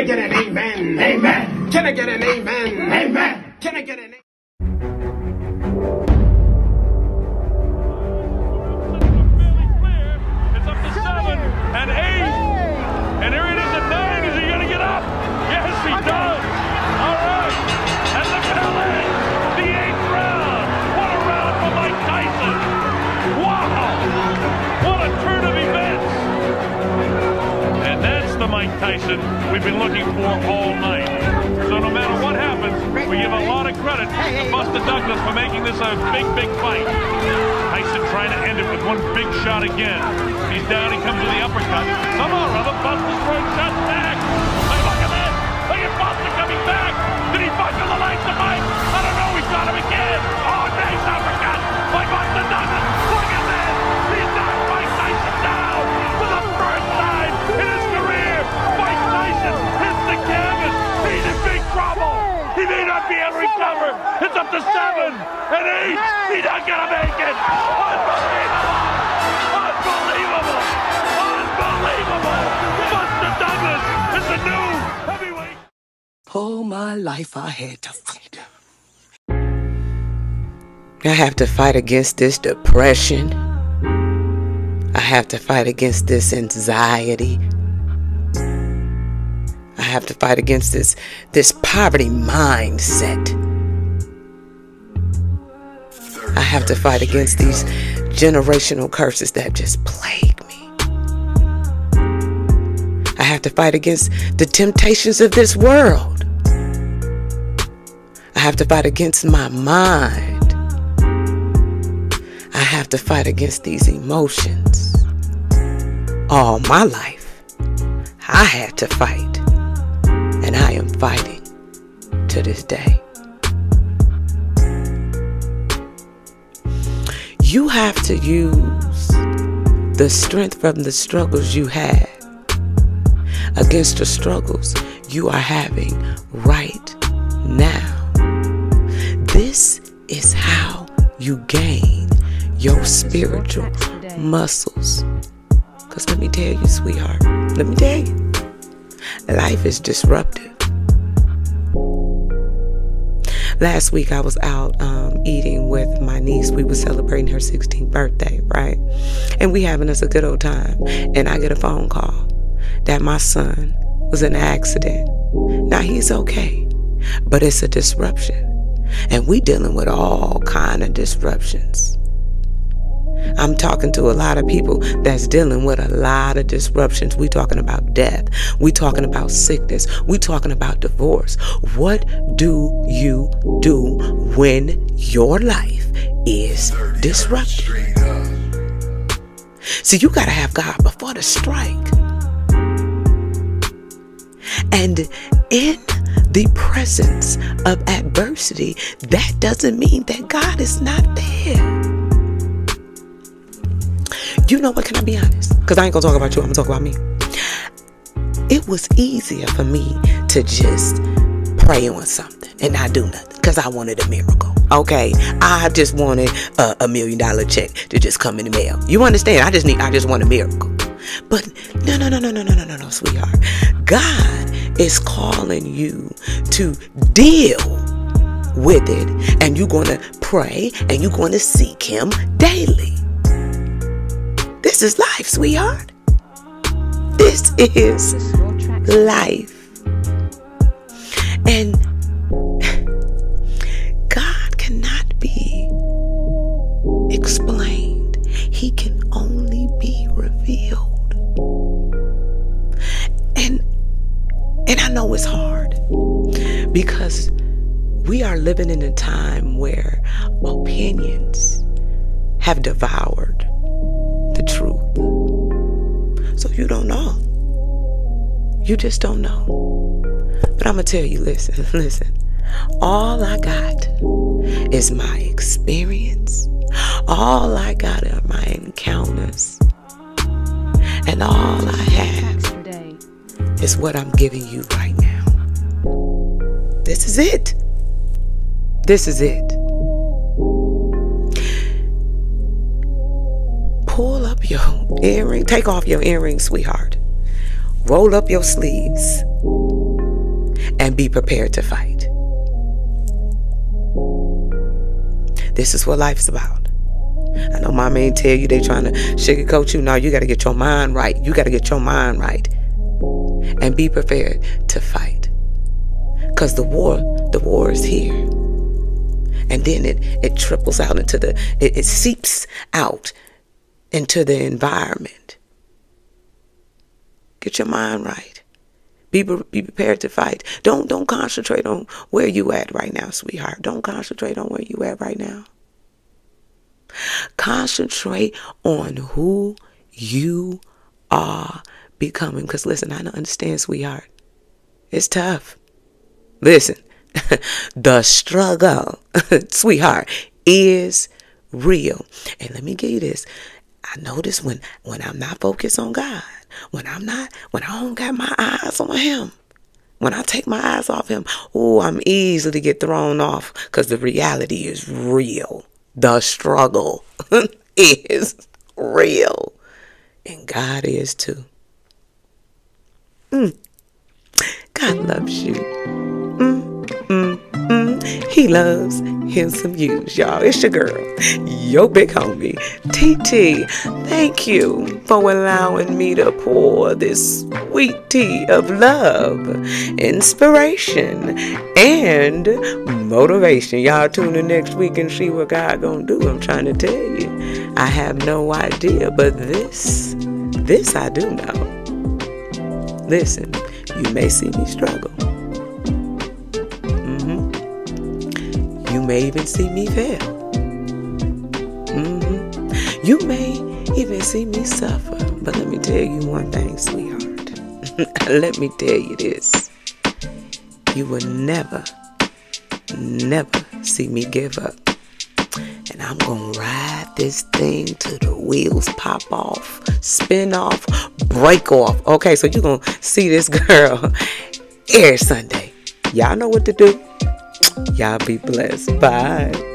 I get an amen? Amen. Can I get an amen? Amen. Can I get an amen? Mike Tyson we've been looking for all night. So no matter what happens, we give a lot of credit to Buster Douglas for making this a big, big fight. Tyson trying to end it with one big shot again. He's down, he comes with the uppercut. Somehow or other, Buster's throwing shots back. Hey, look at this. Look at Buster coming back. Did he buckle the lights of Mike? I don't know. He shot him again. Unbelievable! All my life I had to fight. I have to fight against this depression. I have to fight against this anxiety. I have to fight against this this poverty mindset. Have to fight against these generational curses that just plague me. I have to fight against the temptations of this world. I have to fight against my mind. I have to fight against these emotions. All my life, I had to fight. And I am fighting to this day. You have to use the strength from the struggles you had against the struggles you are having right now. This is how you gain your spiritual muscles. Because let me tell you, sweetheart, let me tell you, life is disruptive. Last week I was out um, eating with my niece. We were celebrating her 16th birthday, right? And we having us a good old time. And I get a phone call that my son was in an accident. Now he's okay, but it's a disruption. And we dealing with all kind of disruptions. I'm talking to a lot of people that's dealing with a lot of disruptions. We talking about death. We talking about sickness. We talking about divorce. What do you do when your life is disrupted? See, you got to have God before the strike. And in the presence of adversity, that doesn't mean that God is not there. You know what? Can I be honest? Because I ain't gonna talk about you. I'm gonna talk about me. It was easier for me to just pray on something and not do nothing because I wanted a miracle. Okay, I just wanted a, a million dollar check to just come in the mail. You understand? I just need. I just want a miracle. But no, no, no, no, no, no, no, no, no, sweetheart. God is calling you to deal with it, and you're gonna pray and you're gonna seek Him daily. This is life, sweetheart. This is life. And God cannot be explained, He can only be revealed. And and I know it's hard because we are living in a time where opinions have devoured the truth. So you don't know. You just don't know. But I'm going to tell you listen, listen. All I got is my experience. All I got are my encounters. And all I have is what I'm giving you right now. This is it. This is it. Your earring. Take off your earrings, sweetheart. Roll up your sleeves. and be prepared to fight. This is what life's about. I know mama ain't tell you they trying to sugarcoat you. No, you got to get your mind right. You got to get your mind right. And be prepared to fight. Because the war, the war is here. And then it, it triples out into the, it, it seeps out into the environment. Get your mind right. Be, be prepared to fight. Don't don't concentrate on where you at right now, sweetheart. Don't concentrate on where you at right now. Concentrate on who you are becoming. Because listen, I don't understand, sweetheart. It's tough. Listen, the struggle, sweetheart, is real. And let me give you this. I notice when when I'm not focused on God, when I'm not, when I don't got my eyes on him, when I take my eyes off him, oh, I'm easily to get thrown off because the reality is real. The struggle is real. And God is too. Mm. God loves you. Mm. He loves him some views, y'all. It's your girl, your big homie, TT. Thank you for allowing me to pour this sweet tea of love, inspiration, and motivation. Y'all tune in next week and see what God gonna do. I'm trying to tell you. I have no idea, but this, this I do know. Listen, you may see me struggle. You may even see me fail. Mm-hmm. You may even see me suffer. But let me tell you one thing, sweetheart. let me tell you this. You will never, never see me give up. And I'm going to ride this thing till the wheels pop off, spin off, break off. Okay, so you're going to see this girl every Sunday. Y'all know what to do. Y'all be blessed. Bye.